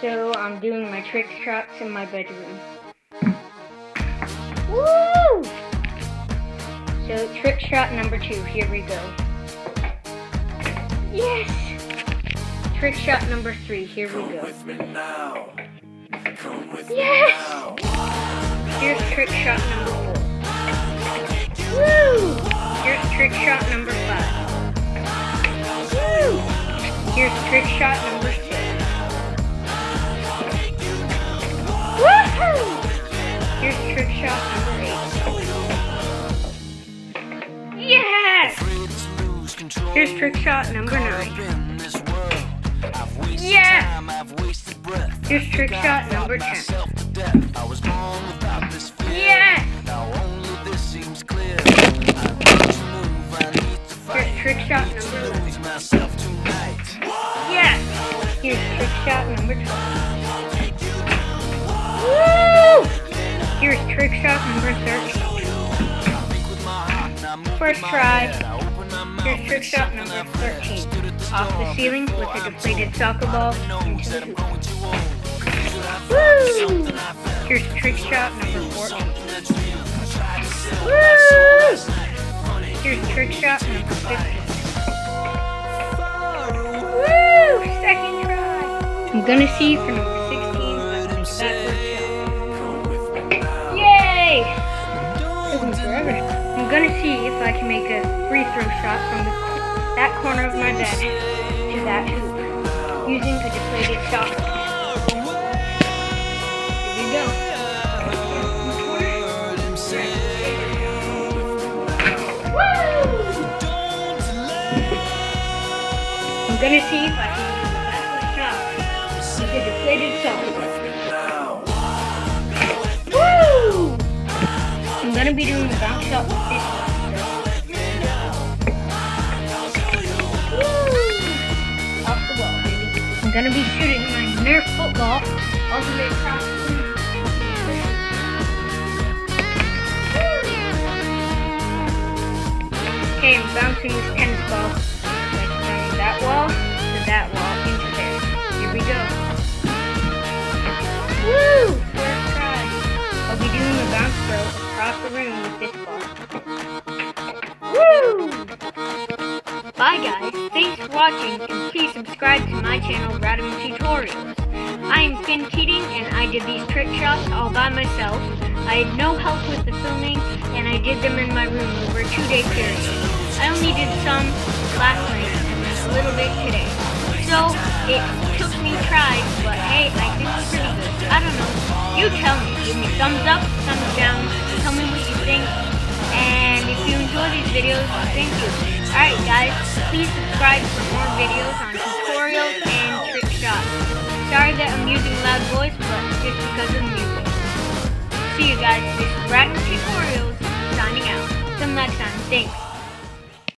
So I'm doing my trick shots in my bedroom. Woo! So trick shot number two, here we go. Yes! Trick shot number three, here we go. Yes! Here's trick shot number four. Woo! Here's trick shot number five. Woo! Here's trick shot number six. shot number 8. Yes! Here's trick shot number 9. Yes! Here's trick shot number 10. Yes! Here's trick shot number 11. Yes! Here's trick shot number two. Shot number 13. First try. Here's trick shot number 13. Off the ceiling with a deflated soccer ball into the hoop. Woo! Here's trick shot number 14. Woo! Here's trick shot number 15. Woo! Second try. I'm gonna see for number see if I can make a free throw shot from the, that corner of my bed to that hoop using a deflated shot. Here we go. I'm gonna see if I can make a backward shot with a deflated shot. Woo! I'm gonna be doing the bounce shot with this I'm gonna be shooting my Nerf football all the. Okay, I'm bouncing this Bye guys. Thanks for watching and please subscribe to my channel Raddom Tutorials. I am Finn Keating and I did these trick shots all by myself. I had no help with the filming and I did them in my room over a two day period. I only did some last night and a little bit today. So it took me tries, but hey, I think it's pretty good. I don't know. You tell me. Give me thumbs up, thumbs down. Tell me what you think. And if you enjoy these videos, thank you. Alright guys, please subscribe for more videos on tutorials and trick shots. Sorry that I'm using loud voice, but just because of music. See you guys. This is Rat Tutorials signing out. Till next time. Thanks.